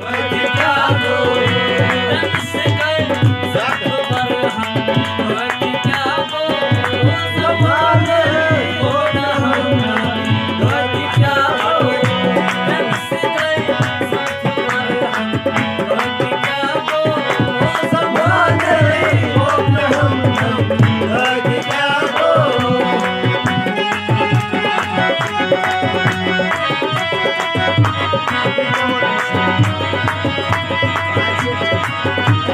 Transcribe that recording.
Hey.